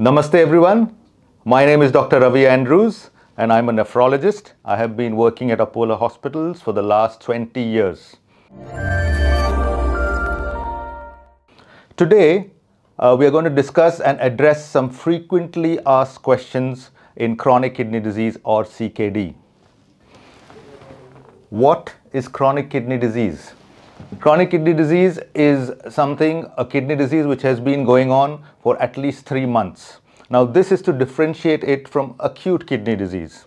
Namaste everyone. My name is Dr. Ravi Andrews and I'm a nephrologist. I have been working at Apollo Hospitals for the last 20 years. Today, uh, we are going to discuss and address some frequently asked questions in chronic kidney disease or CKD. What is chronic kidney disease? Chronic kidney disease is something, a kidney disease which has been going on for at least three months. Now, this is to differentiate it from acute kidney disease.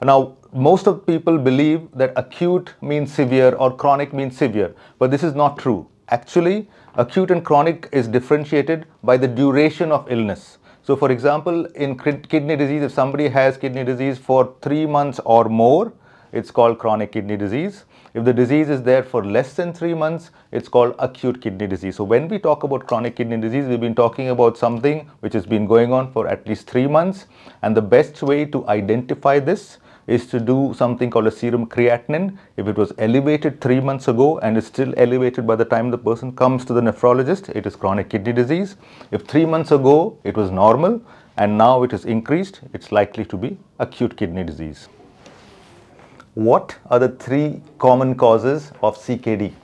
Now, most of people believe that acute means severe or chronic means severe, but this is not true. Actually, acute and chronic is differentiated by the duration of illness. So, for example, in kidney disease, if somebody has kidney disease for three months or more, it's called chronic kidney disease. If the disease is there for less than three months, it's called acute kidney disease. So when we talk about chronic kidney disease, we've been talking about something which has been going on for at least three months. And the best way to identify this is to do something called a serum creatinine. If it was elevated three months ago and is still elevated by the time the person comes to the nephrologist, it is chronic kidney disease. If three months ago it was normal and now it is increased, it's likely to be acute kidney disease. What are the three common causes of CKD?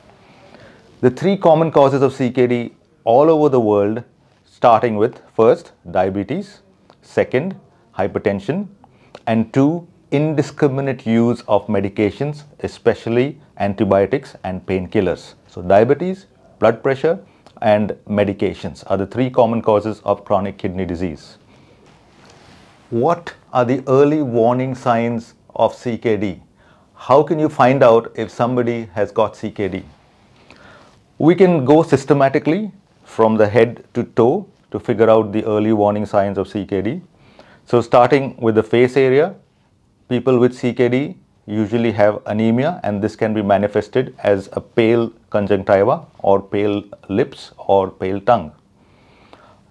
The three common causes of CKD all over the world starting with first diabetes, second hypertension and two indiscriminate use of medications especially antibiotics and painkillers. So diabetes, blood pressure and medications are the three common causes of chronic kidney disease. What are the early warning signs of CKD? How can you find out if somebody has got CKD? We can go systematically from the head to toe to figure out the early warning signs of CKD. So starting with the face area, people with CKD usually have anemia and this can be manifested as a pale conjunctiva or pale lips or pale tongue.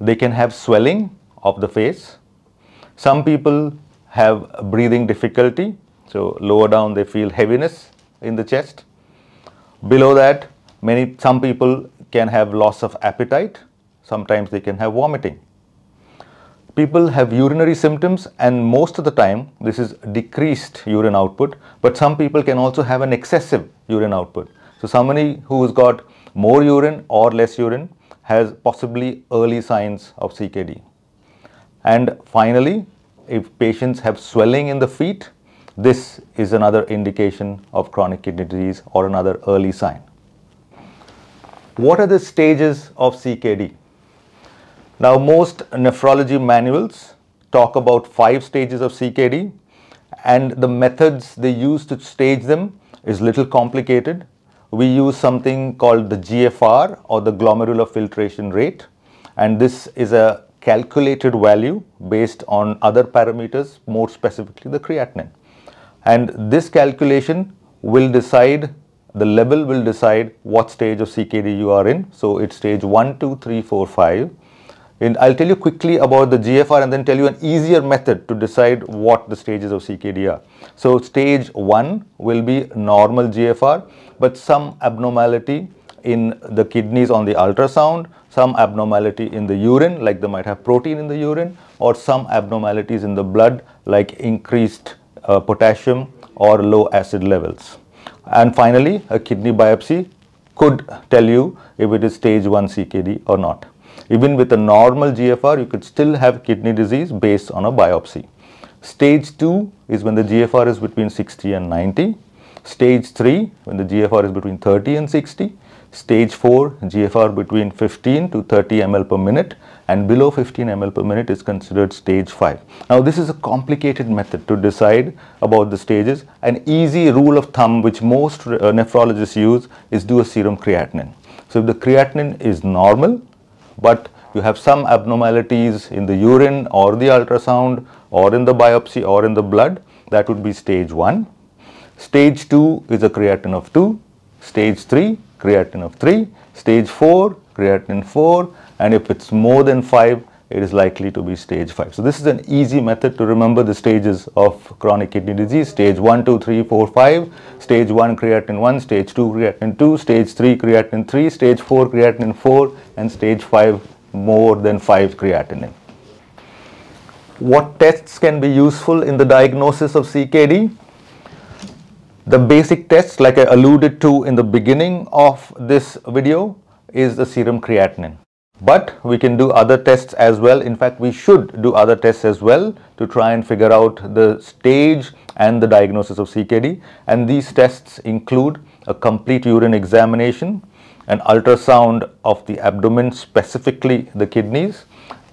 They can have swelling of the face. Some people have breathing difficulty so lower down they feel heaviness in the chest. Below that many some people can have loss of appetite. Sometimes they can have vomiting. People have urinary symptoms and most of the time this is decreased urine output but some people can also have an excessive urine output. So somebody who has got more urine or less urine has possibly early signs of CKD. And finally, if patients have swelling in the feet this is another indication of chronic kidney disease or another early sign. What are the stages of CKD? Now, most nephrology manuals talk about five stages of CKD and the methods they use to stage them is little complicated. We use something called the GFR or the glomerular filtration rate and this is a calculated value based on other parameters, more specifically the creatinine and this calculation will decide the level will decide what stage of CKD you are in. So it's stage 1, 2, 3, 4, 5. And I'll tell you quickly about the GFR and then tell you an easier method to decide what the stages of CKD are. So stage 1 will be normal GFR but some abnormality in the kidneys on the ultrasound, some abnormality in the urine like they might have protein in the urine or some abnormalities in the blood like increased uh, potassium or low acid levels. And finally, a kidney biopsy could tell you if it is stage 1 CKD or not. Even with a normal GFR, you could still have kidney disease based on a biopsy. Stage 2 is when the GFR is between 60 and 90. Stage 3 when the GFR is between 30 and 60. Stage 4 GFR between 15 to 30 ml per minute and below 15 ml per minute is considered stage 5. Now this is a complicated method to decide about the stages. An easy rule of thumb which most uh, nephrologists use is do a serum creatinine. So if the creatinine is normal but you have some abnormalities in the urine or the ultrasound or in the biopsy or in the blood that would be stage 1. Stage 2 is a creatinine of 2. Stage 3 creatinine of 3. Stage 4 creatinine 4 and if it's more than 5 it is likely to be stage 5. So this is an easy method to remember the stages of chronic kidney disease. Stage 1, 2, 3, 4, 5. Stage 1 creatinine 1, stage 2 creatinine 2, stage 3 creatinine 3, stage 4 creatinine 4 and stage 5 more than 5 creatinine. What tests can be useful in the diagnosis of CKD? The basic tests like I alluded to in the beginning of this video is the serum creatinine. But we can do other tests as well. In fact, we should do other tests as well to try and figure out the stage and the diagnosis of CKD. And these tests include a complete urine examination, an ultrasound of the abdomen, specifically the kidneys,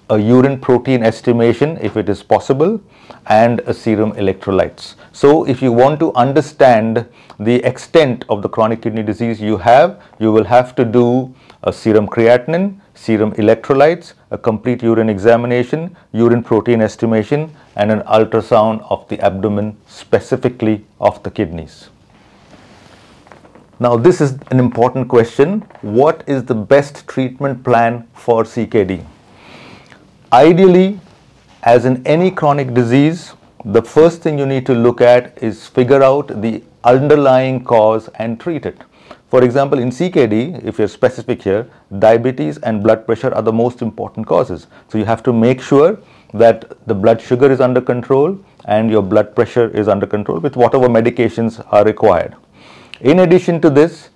a urine protein estimation if it is possible, and a serum electrolytes. So if you want to understand the extent of the chronic kidney disease you have, you will have to do a serum creatinine, serum electrolytes, a complete urine examination, urine protein estimation and an ultrasound of the abdomen specifically of the kidneys. Now this is an important question. What is the best treatment plan for CKD? Ideally, as in any chronic disease, the first thing you need to look at is figure out the underlying cause and treat it. For example, in CKD, if you're specific here, diabetes and blood pressure are the most important causes. So you have to make sure that the blood sugar is under control and your blood pressure is under control with whatever medications are required. In addition to this,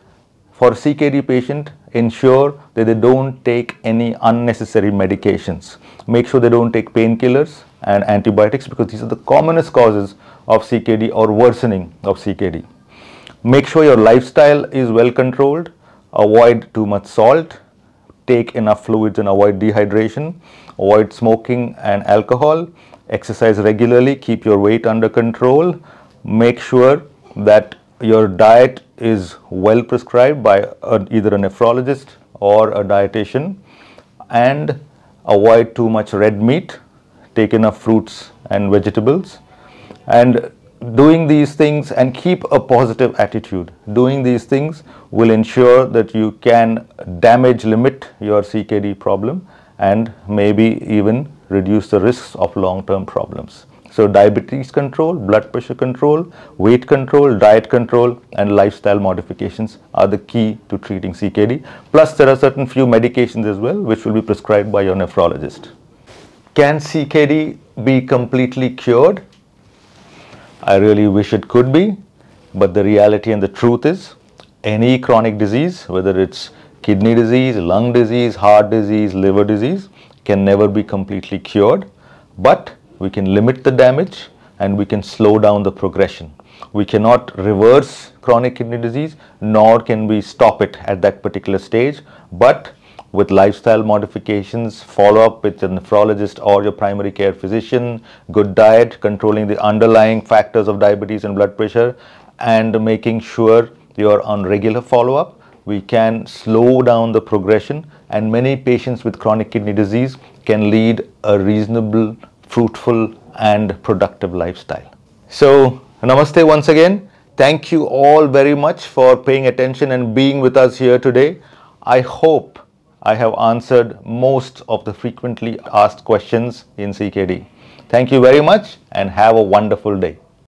for CKD patient, ensure that they don't take any unnecessary medications. Make sure they don't take painkillers and antibiotics because these are the commonest causes of CKD or worsening of CKD. Make sure your lifestyle is well controlled. Avoid too much salt. Take enough fluids and avoid dehydration. Avoid smoking and alcohol. Exercise regularly. Keep your weight under control. Make sure that your diet is well prescribed by a, either a nephrologist or a dietitian and avoid too much red meat. Take enough fruits and vegetables and doing these things and keep a positive attitude. Doing these things will ensure that you can damage limit your CKD problem and maybe even reduce the risks of long-term problems. So diabetes control, blood pressure control, weight control, diet control and lifestyle modifications are the key to treating CKD. Plus there are certain few medications as well which will be prescribed by your nephrologist. Can CKD be completely cured? I really wish it could be, but the reality and the truth is any chronic disease, whether it's kidney disease, lung disease, heart disease, liver disease, can never be completely cured, but we can limit the damage and we can slow down the progression. We cannot reverse chronic kidney disease, nor can we stop it at that particular stage, but with lifestyle modifications, follow up with a nephrologist or your primary care physician, good diet, controlling the underlying factors of diabetes and blood pressure, and making sure you're on regular follow up, we can slow down the progression and many patients with chronic kidney disease can lead a reasonable, fruitful and productive lifestyle. So, namaste once again. Thank you all very much for paying attention and being with us here today. I hope I have answered most of the frequently asked questions in CKD. Thank you very much and have a wonderful day.